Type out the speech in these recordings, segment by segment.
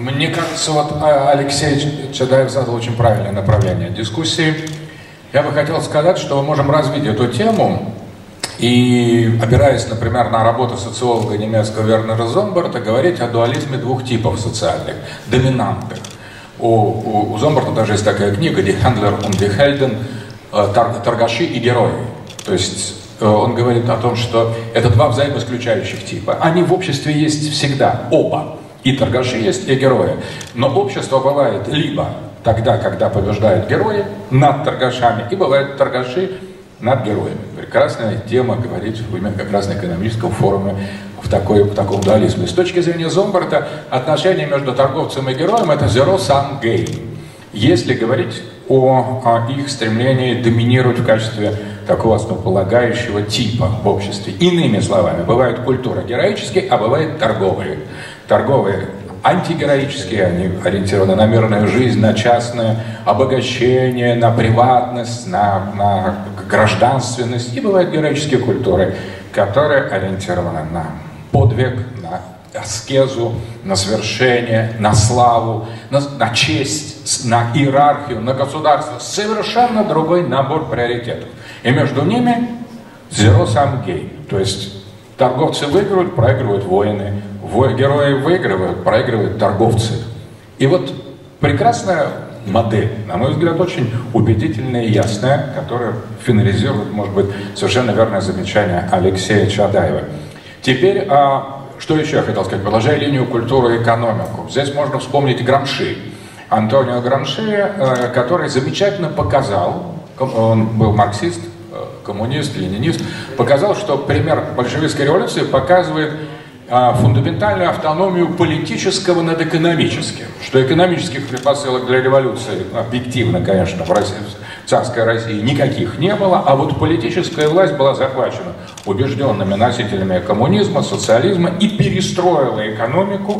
Мне кажется, вот а, Алексей Чадаев задал очень правильное направление дискуссии. Я бы хотел сказать, что мы можем развить эту тему и, опираясь, например, на работу социолога немецкого Вернера Зомбарта, говорить о дуализме двух типов социальных, доминантных. У, у, у Зомбарта даже есть такая книга «Die Handler und die Helden», торгаши и герои. То есть э, он говорит о том, что это два взаимоисключающих типа. Они в обществе есть всегда, оба. И торгаши есть, и герои. Но общество бывает либо тогда, когда побеждают герои над торгашами, и бывают торгаши над героями. Прекрасная тема говорить именно как раз на экономическом форуме в, такой, в таком дуализме. С точки зрения Зомбарта, отношения между торговцем и героем – это zero-sum game. Если говорить о, о их стремлении доминировать в качестве такого основополагающего типа в обществе. Иными словами, бывает культура героические, а бывает торговые. Торговые антигероические, они ориентированы на мирную жизнь, на частное обогащение, на приватность, на, на гражданственность. И бывают героические культуры, которые ориентированы на подвиг, на аскезу, на свершение, на славу, на, на честь, на иерархию, на государство. Совершенно другой набор приоритетов. И между ними zero sum game. То есть торговцы выигрывают, проигрывают воины, герои выигрывают, проигрывают торговцы. И вот прекрасная модель, на мой взгляд, очень убедительная и ясная, которая финализирует, может быть, совершенно верное замечание Алексея Чадаева. Теперь а, что еще я хотел сказать? Продолжая линию культуры и экономику. Здесь можно вспомнить Грамши. Антонио Грамши, э, который замечательно показал, он был марксист, э, коммунист, ленинист, показал, что пример большевистской революции показывает фундаментальную автономию политического над экономическим. Что экономических предпосылок для революции, объективно, конечно, в России, царской России никаких не было, а вот политическая власть была захвачена убежденными носителями коммунизма, социализма и перестроила экономику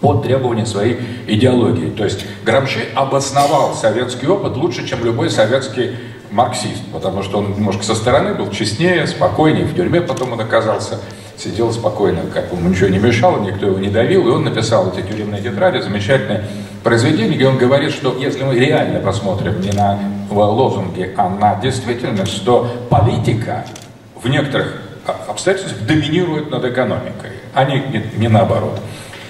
под требования своей идеологии. То есть Грамши обосновал советский опыт лучше, чем любой советский марксист, потому что он немножко со стороны был честнее, спокойнее, в тюрьме потом он оказался, сидел спокойно, как ему ничего не мешало, никто его не давил, и он написал эти тюремные тетради, замечательные произведения, где он говорит, что если мы реально посмотрим не на лозунги, а на действительность, то политика в некоторых обстоятельствах доминирует над экономикой, а не, не, не наоборот.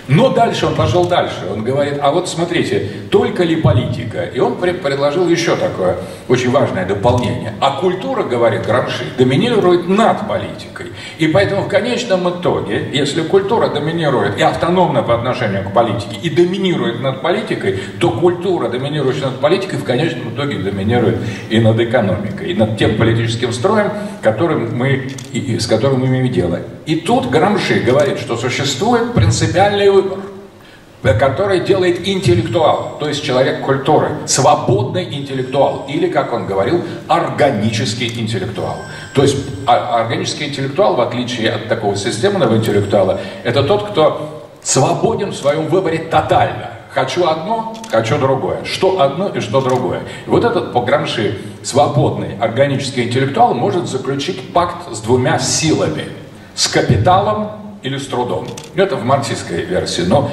Но дальше он пошел дальше. Он говорит, а вот смотрите, только ли политика? И он предложил еще такое очень важное дополнение. А культура, говорит Грамши, доминирует над политикой. И поэтому в конечном итоге, если культура доминирует и автономна по отношению к политике, и доминирует над политикой, то культура, доминирующая над политикой, в конечном итоге доминирует и над экономикой, и над тем политическим строем, которым мы, и, с которым мы имеем дело. И тут Грамши говорит, что существует принципиальный выбор который делает интеллектуал, то есть человек культуры, свободный интеллектуал, или, как он говорил, органический интеллектуал. То есть а, органический интеллектуал, в отличие от такого системного интеллектуала, это тот, кто свободен в своем выборе тотально. Хочу одно, хочу другое. Что одно и что другое. И вот этот по Грамши свободный органический интеллектуал может заключить пакт с двумя силами. С капиталом или с трудом. Это в марксистской версии. Но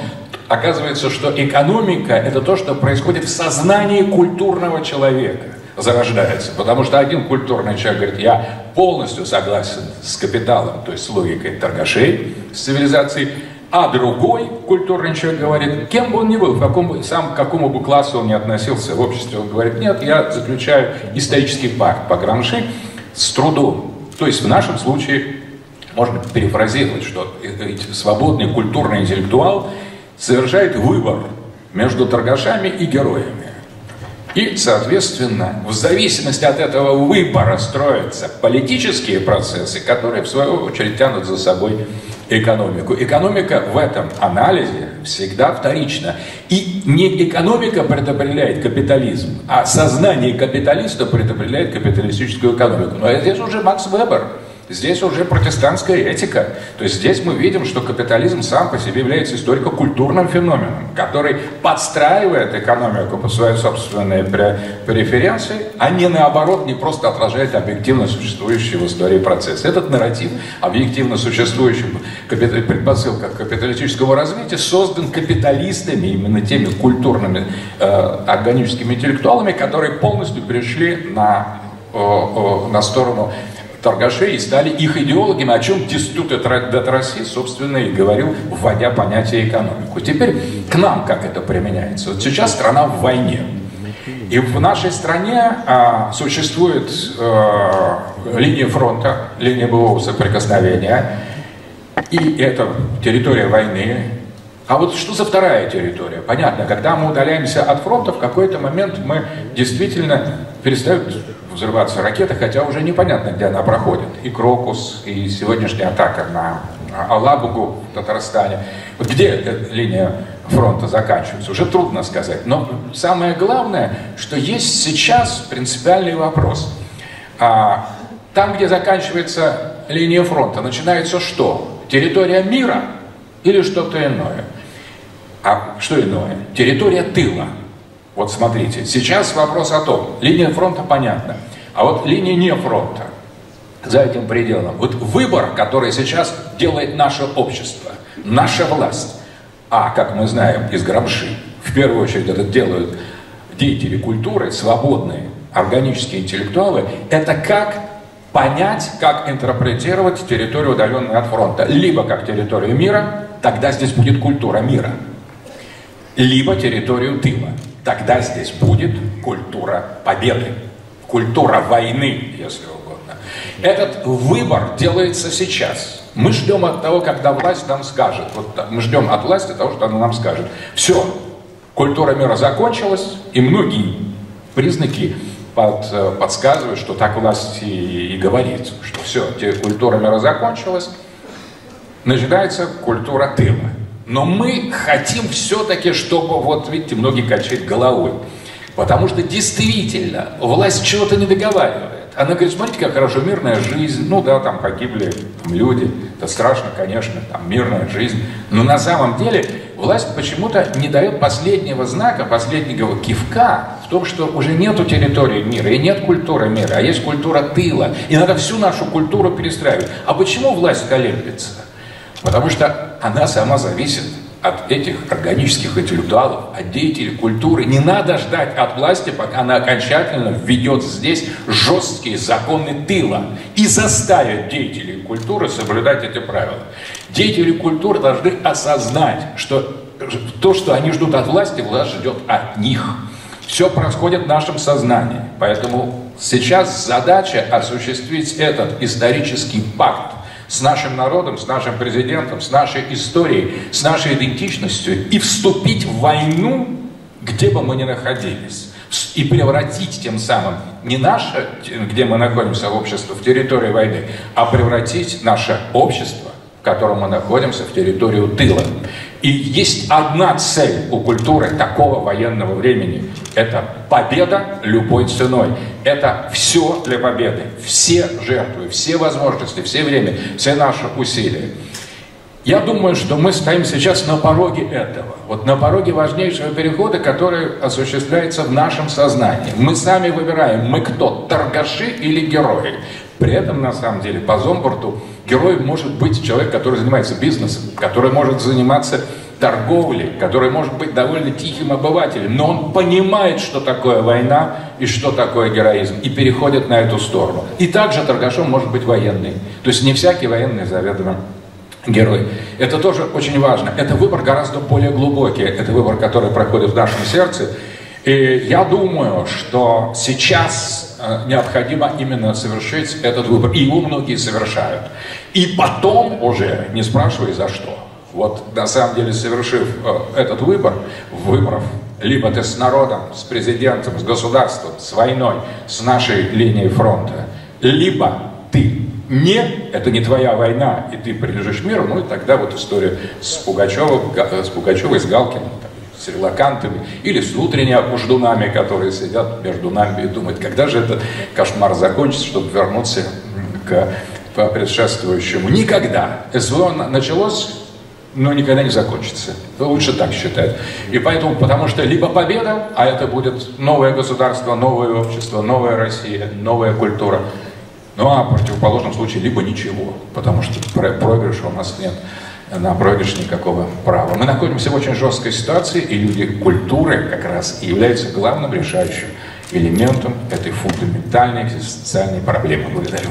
оказывается, что экономика – это то, что происходит в сознании культурного человека зарождается. Потому что один культурный человек говорит, я полностью согласен с капиталом, то есть с логикой торгашей, с цивилизацией, а другой культурный человек говорит, кем бы он ни был, в каком, сам к какому бы классу он ни относился в обществе, он говорит, нет, я заключаю исторический пакт по Грамши с трудом. То есть в нашем случае можно перефразировать, что свободный культурный интеллектуал совершает выбор между торгашами и героями. И, соответственно, в зависимости от этого выбора строятся политические процессы, которые, в свою очередь, тянут за собой экономику. Экономика в этом анализе всегда вторична. И не экономика предопределяет капитализм, а сознание капиталиста предопределяет капиталистическую экономику. Но здесь уже Макс Вебер Здесь уже протестантская этика. То есть здесь мы видим, что капитализм сам по себе является историко-культурным феноменом, который подстраивает экономику под свои собственные преференции, а не наоборот, не просто отражает объективно существующий в истории процесс. Этот нарратив объективно существующий предпосылках капиталистического развития создан капиталистами, именно теми культурными э, органическими интеллектуалами, которые полностью перешли на, э, э, на сторону торгашей и стали их идеологами, о чем Дистут Дет России, собственно, и говорил, вводя понятие экономику. Теперь к нам как это применяется. Вот сейчас страна в войне. И в нашей стране а, существует а, линия фронта, линия боевого соприкосновения, и это территория войны. А вот что за вторая территория? Понятно, когда мы удаляемся от фронта, в какой-то момент мы действительно перестают взрываться ракеты, хотя уже непонятно, где она проходит. И Крокус, и сегодняшняя атака на Алабугу в Татарстане. Вот где эта линия фронта заканчивается, уже трудно сказать. Но самое главное, что есть сейчас принципиальный вопрос. А, там, где заканчивается линия фронта, начинается что? Территория мира или что-то иное? А что иное? Территория тыла. Вот смотрите, сейчас вопрос о том, линия фронта понятна, а вот линия не фронта, за этим пределом. Вот выбор, который сейчас делает наше общество, наша власть, а, как мы знаем из Грамши, в первую очередь это делают деятели культуры, свободные, органические интеллектуалы, это как понять, как интерпретировать территорию, удаленную от фронта. Либо как территорию мира, тогда здесь будет культура мира, либо территорию тыла тогда здесь будет культура победы, культура войны, если угодно. Этот выбор делается сейчас. Мы ждем от того, когда власть нам скажет. Вот мы ждем от власти того, что она нам скажет. Все, культура мира закончилась, и многие признаки под, э, подсказывают, что так власть и, и говорит, что все, культура мира закончилась, начинается культура тыла. Но мы хотим все-таки, чтобы, вот видите, многие качают головой. Потому что действительно власть чего-то не договаривает. Она говорит, смотрите, как хорошо, мирная жизнь. Ну да, там погибли там, люди, это страшно, конечно, там мирная жизнь. Но на самом деле власть почему-то не дает последнего знака, последнего кивка в том, что уже нету территории мира, и нет культуры мира, а есть культура тыла. И надо всю нашу культуру перестраивать. А почему власть колеблется? Потому что она сама зависит от этих органических интеллектуалов, от деятелей культуры. Не надо ждать от власти, пока она окончательно введет здесь жесткие законы тыла и заставит деятелей культуры соблюдать эти правила. Деятели культуры должны осознать, что то, что они ждут от власти, власть ждет от них. Все происходит в нашем сознании. Поэтому сейчас задача осуществить этот исторический пакт с нашим народом, с нашим президентом, с нашей историей, с нашей идентичностью и вступить в войну, где бы мы ни находились, и превратить тем самым не наше, где мы находимся, в общество, в территорию войны, а превратить наше общество, в котором мы находимся, в территорию тыла. И есть одна цель у культуры такого военного времени. Это победа любой ценой. Это все для победы. Все жертвы, все возможности, все время, все наши усилия. Я думаю, что мы стоим сейчас на пороге этого. Вот на пороге важнейшего перехода, который осуществляется в нашем сознании. Мы сами выбираем, мы кто, торгаши или герои. При этом, на самом деле, по Зомборту герой может быть человек, который занимается бизнесом, который может заниматься торговлей, который может быть довольно тихим обывателем, но он понимает, что такое война и что такое героизм, и переходит на эту сторону. И также торгашом может быть военный. То есть не всякий военный заведомо герой. Это тоже очень важно. Это выбор гораздо более глубокий. Это выбор, который проходит в нашем сердце. И я думаю, что сейчас э, необходимо именно совершить этот выбор. И его многие совершают. И потом уже, не спрашивай за что, вот на самом деле совершив э, этот выбор, выбрав либо ты с народом, с президентом, с государством, с войной, с нашей линией фронта, либо ты не, это не твоя война, и ты прилежишь миру, ну и тогда вот история с Пугачевым, с Пугачевой, с Галкиным, с релакантами, или с внутренними ждунами, которые сидят между нами и думают, когда же этот кошмар закончится, чтобы вернуться к предшествующему. Никогда. СВО началось, но никогда не закончится. Лучше так считать. И поэтому, потому что либо победа, а это будет новое государство, новое общество, новая Россия, новая культура. Ну а в противоположном случае либо ничего, потому что проигрыша у нас нет на проигрыш никакого права. Мы находимся в очень жесткой ситуации, и люди культуры как раз и являются главным решающим элементом этой фундаментальной экзистенциальной проблемы. Благодарю.